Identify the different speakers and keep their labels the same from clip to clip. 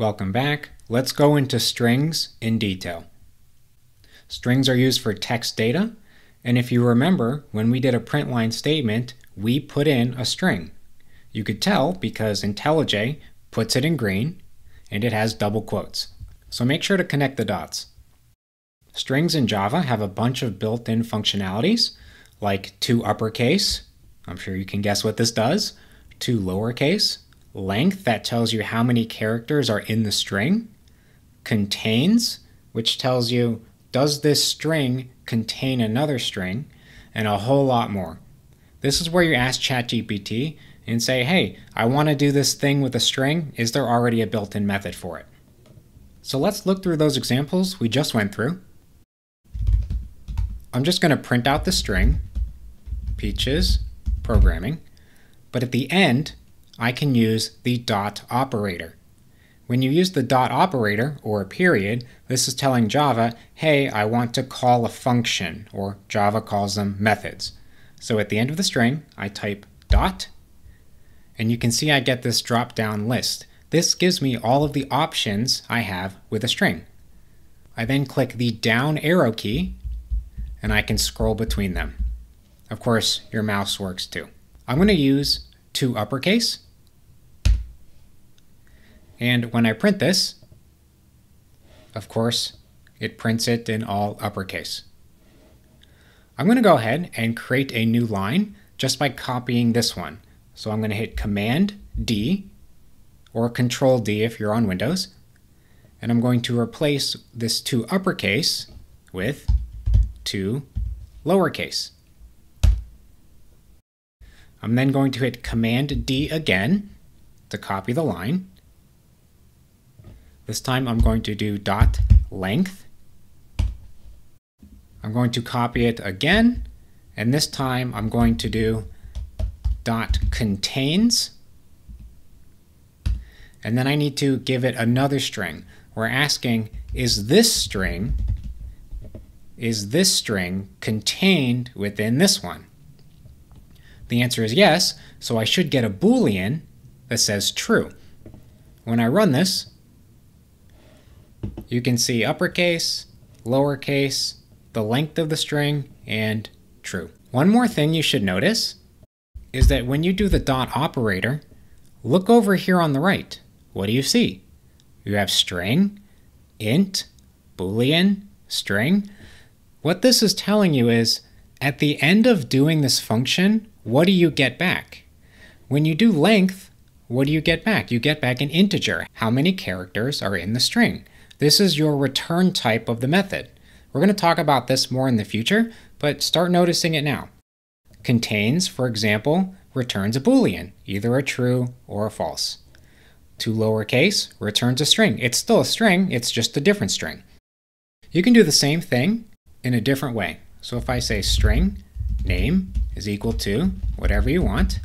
Speaker 1: Welcome back. Let's go into strings in detail. Strings are used for text data, and if you remember, when we did a print line statement, we put in a string. You could tell because IntelliJ puts it in green, and it has double quotes. So make sure to connect the dots. Strings in Java have a bunch of built-in functionalities, like to uppercase, I'm sure you can guess what this does, to lowercase, length that tells you how many characters are in the string, contains, which tells you does this string contain another string, and a whole lot more. This is where you ask ChatGPT and say, hey, I want to do this thing with a string. Is there already a built-in method for it? So let's look through those examples we just went through. I'm just going to print out the string, Peachez, programming, but at the end, I can use the dot operator. When you use the dot operator, or a period, this is telling Java, hey, I want to call a function, or Java calls them methods. So at the end of the string, I type dot, and you can see I get this drop-down list. This gives me all of the options I have with a string. I then click the down arrow key, and I can scroll between them. Of course, your mouse works too. I'm going to use to uppercase, and when I print this, of course, it prints it in all uppercase. I'm going to go ahead and create a new line just by copying this one. So I'm going to hit Command D or Control D if you're on Windows. And I'm going to replace this to uppercase with to lowercase. I'm then going to hit Command D again to copy the line. This time I'm going to do dot length. I'm going to copy it again, and this time I'm going to do dot contains. And then I need to give it another string. We're asking, is this string, is this string contained within this one? The answer is yes, so I should get a boolean that says true. When I run this, you can see uppercase, lowercase, the length of the string, and true. One more thing you should notice is that when you do the dot operator, look over here on the right. What do you see? You have string, int, boolean, string. What this is telling you is, at the end of doing this function, what do you get back? When you do length, what do you get back? You get back an integer. How many characters are in the string? This is your return type of the method. We're going to talk about this more in the future, but start noticing it now. Contains, for example, returns a boolean, either a true or a false. To lowercase returns a string. It's still a string, it's just a different string. You can do the same thing in a different way. So if I say string name is equal to whatever you want,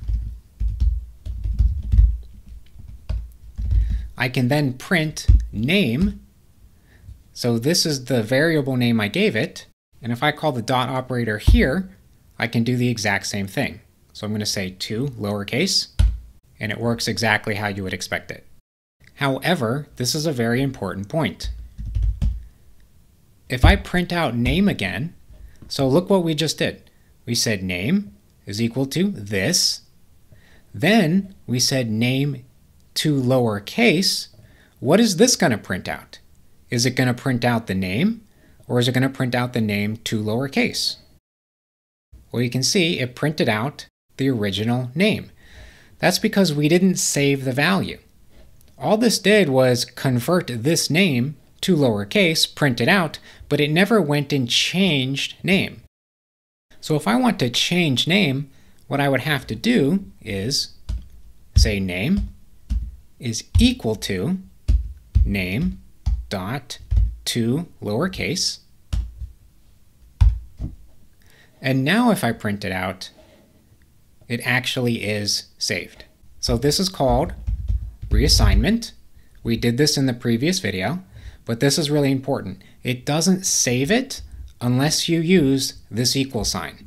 Speaker 1: I can then print name so this is the variable name I gave it, and if I call the dot operator here, I can do the exact same thing. So I'm going to say to lowercase, and it works exactly how you would expect it. However, this is a very important point. If I print out name again, so look what we just did. We said name is equal to this. Then we said name to lowercase. What is this going to print out? Is it going to print out the name or is it going to print out the name to lowercase? Well, you can see it printed out the original name. That's because we didn't save the value. All this did was convert this name to lowercase, print it out, but it never went and changed name. So if I want to change name, what I would have to do is say name is equal to name dot to lowercase. And now if I print it out, it actually is saved. So this is called reassignment. We did this in the previous video, but this is really important. It doesn't save it unless you use this equal sign.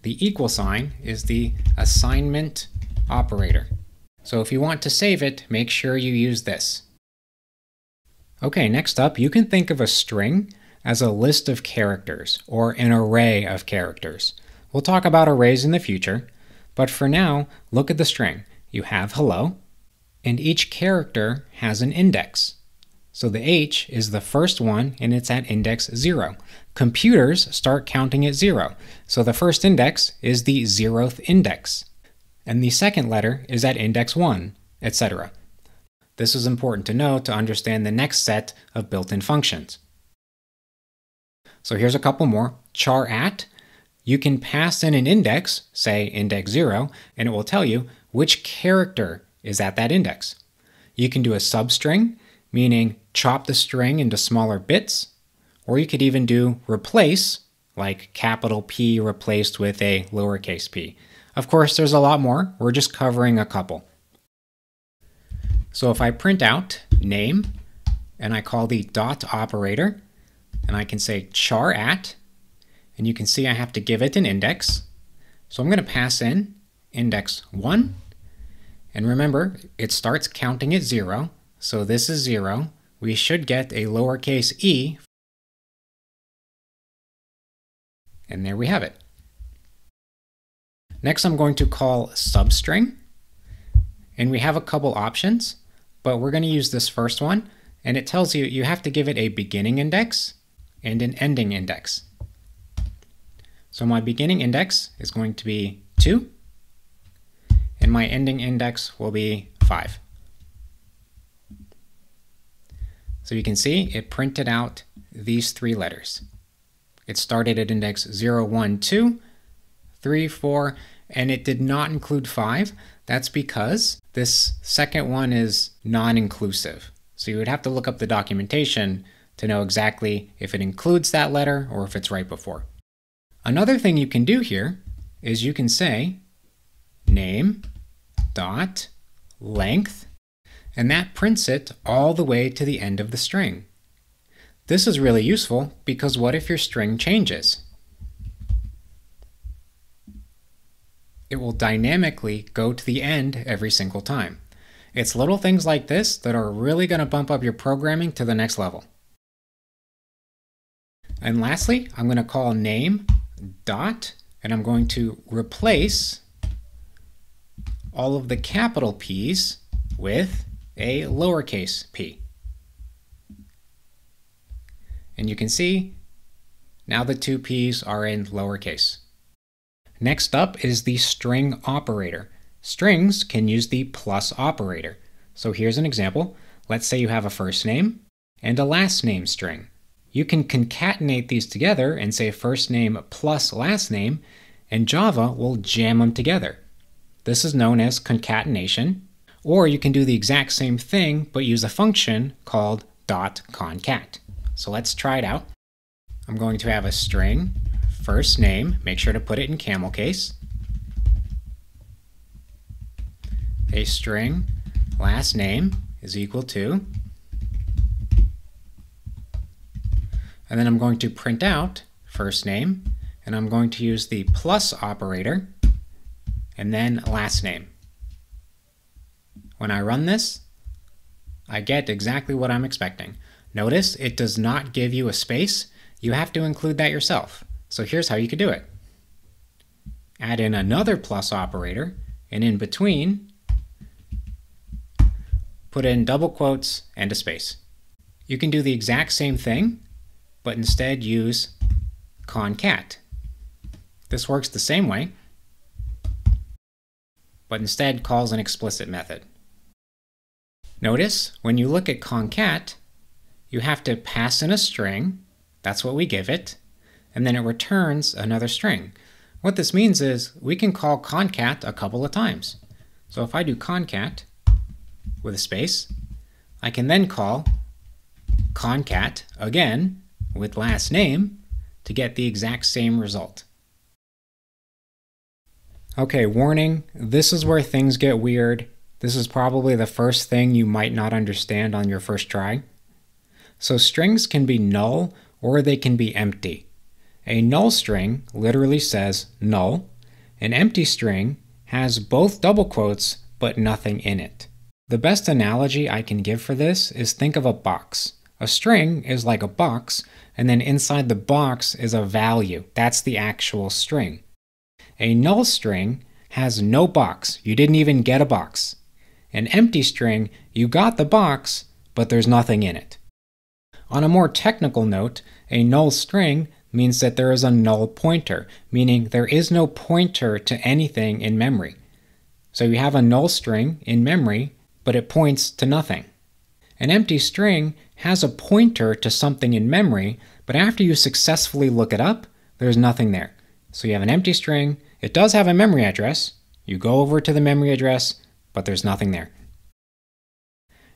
Speaker 1: The equal sign is the assignment operator. So if you want to save it, make sure you use this. Okay, next up, you can think of a string as a list of characters, or an array of characters. We'll talk about arrays in the future, but for now, look at the string. You have hello, and each character has an index. So the H is the first one and it's at index 0. Computers start counting at 0, so the first index is the zeroth index. And the second letter is at index 1, etc. This is important to know to understand the next set of built-in functions. So here's a couple more. char at, you can pass in an index, say index 0, and it will tell you which character is at that index. You can do a substring, meaning chop the string into smaller bits, or you could even do replace, like capital P replaced with a lowercase p. Of course, there's a lot more. We're just covering a couple. So if I print out name, and I call the dot operator, and I can say char at, and you can see I have to give it an index. So I'm going to pass in index 1, and remember, it starts counting at 0, so this is 0. We should get a lowercase e, and there we have it. Next, I'm going to call substring, and we have a couple options, but we're going to use this first one, and it tells you you have to give it a beginning index and an ending index. So my beginning index is going to be 2, and my ending index will be 5. So you can see it printed out these three letters. It started at index 0, 1, 2, 3, 4, and it did not include 5. That's because this second one is non-inclusive. So you would have to look up the documentation to know exactly if it includes that letter or if it's right before. Another thing you can do here is you can say name dot length, and that prints it all the way to the end of the string. This is really useful because what if your string changes? It will dynamically go to the end every single time. It's little things like this that are really going to bump up your programming to the next level. And lastly, I'm going to call name dot, and I'm going to replace all of the capital P's with a lowercase p. And you can see now the two p's are in lowercase. Next up is the string operator. Strings can use the plus operator. So here's an example. Let's say you have a first name and a last name string. You can concatenate these together and say first name plus last name, and Java will jam them together. This is known as concatenation, or you can do the exact same thing but use a function called dot .concat. So let's try it out. I'm going to have a string, first name, make sure to put it in camel case, a string, last name is equal to, and then I'm going to print out first name, and I'm going to use the plus operator and then last name. When I run this, I get exactly what I'm expecting. Notice it does not give you a space. You have to include that yourself. So here's how you could do it. Add in another plus operator, and in between, put in double quotes and a space. You can do the exact same thing, but instead use concat. This works the same way, but instead calls an explicit method. Notice, when you look at concat, you have to pass in a string, that's what we give it, and then it returns another string. What this means is we can call concat a couple of times. So if I do concat with a space, I can then call concat again with last name to get the exact same result. Okay, warning, this is where things get weird. This is probably the first thing you might not understand on your first try. So strings can be null or they can be empty. A null string literally says null. An empty string has both double quotes but nothing in it. The best analogy I can give for this is think of a box. A string is like a box, and then inside the box is a value. That's the actual string. A null string has no box. You didn't even get a box. An empty string, you got the box, but there's nothing in it. On a more technical note, a null string means that there is a null pointer, meaning there is no pointer to anything in memory. So you have a null string in memory, but it points to nothing. An empty string has a pointer to something in memory, but after you successfully look it up, there's nothing there. So you have an empty string, it does have a memory address, you go over to the memory address, but there's nothing there.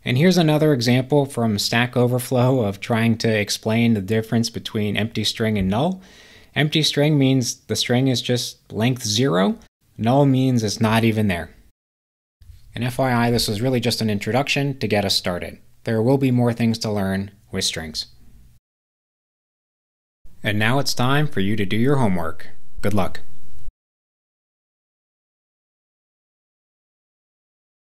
Speaker 1: And here's another example from Stack Overflow of trying to explain the difference between empty string and null. Empty string means the string is just length zero. Null means it's not even there. And FYI, this was really just an introduction to get us started. There will be more things to learn with strings. And now it's time for you to do your homework. Good luck.